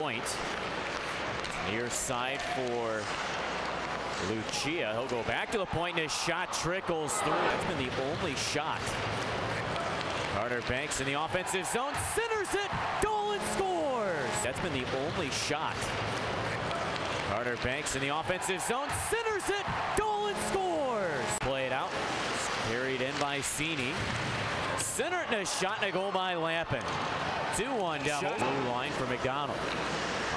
Point. Near side for Lucia. He'll go back to the point and his shot trickles through. That's been the only shot. Carter Bancks in the offensive zone, centers it. Dolan scores. That's been the only shot. Carter Bancks in the offensive zone, centers it. Dolan scores. Play it out. Carried in by Cini. Center and a shot and a goal by Lappin. 2-1 Devils. Blue line for McDonald.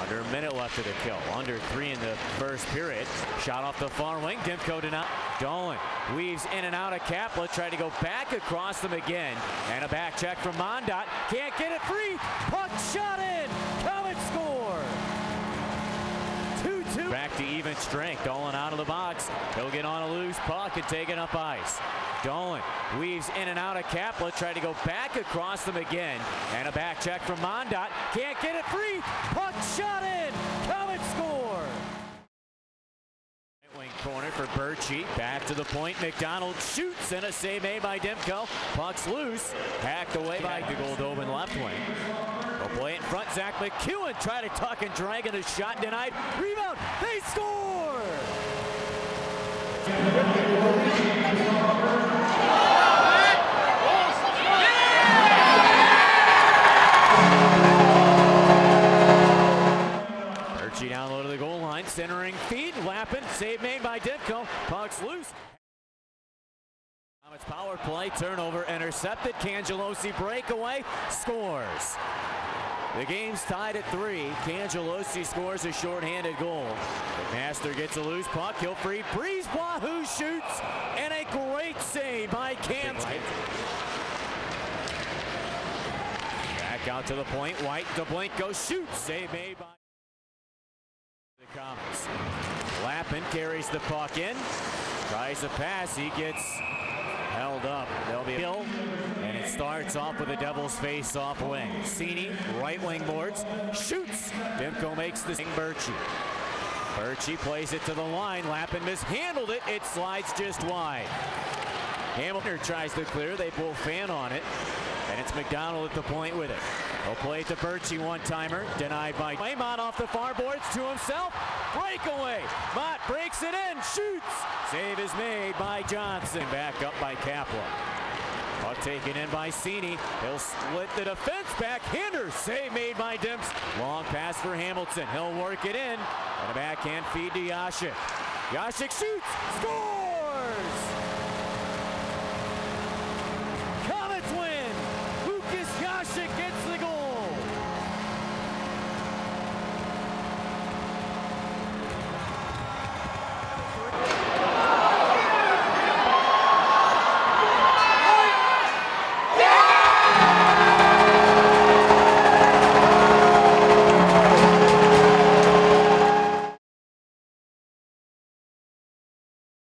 Under a minute left of the kill. Under three in the first period. Shot off the far wing. Demko denied. Dolan weaves in and out of Kapla. Tried to go back across them again. And a back check from Mondot. Can't get it free. Puck shot in. Comet score. 2-2. Back to even strength. Dolan out of the box. He'll get on a loose puck and take it up ice. Dolan weaves in and out of Kapla. Tried to go back across them again. And a back check from Mondot. Can't get it free. Puck shot in. Comet score. Right wing corner for Birchie. Back to the point. McDonald shoots and a save made by Demko. Puck's loose. Hacked away by the Goldobin left wing. They'll play it in front. Zack MacEwen try to tuck and drag and a shot denied. Rebound. They score. Birchie down low to the goal line, centering feed, Lappin, save made by Demko, puck's loose. It's power play, turnover, intercepted, Cangelosi breakaway, scores. The game's tied at three. Cangelosi scores a shorthanded goal. Master gets a loose puck, he'll free, Breeze Wahoo shoots, and a great save by Cam. Back out to the point, White, DeBlinko shoots, save made by the Comets. Lappin carries the puck in, tries a pass, he gets held up. There'll be a kill, and it starts off with the Devils face-off wing. Cini, right wing boards, shoots. Demko makes the thing Birchie. Birchie plays it to the line. Lappin mishandled it. It slides just wide. Hamilton tries to clear. They pull fan on it. And it's McDonald at the point with it. He'll play it to Birchie one-timer. Denied by Waymont off the far boards to himself. Breakaway. Mott breaks it in. Shoots. Save is made by Johnson. Back up by Kapla. Puck taken in by Cini. He'll split the defense. back. Backhander. Save made by Dimps. Long pass for Hamilton. He'll work it in. And a backhand feed to Yashik. Yashik shoots. Scores!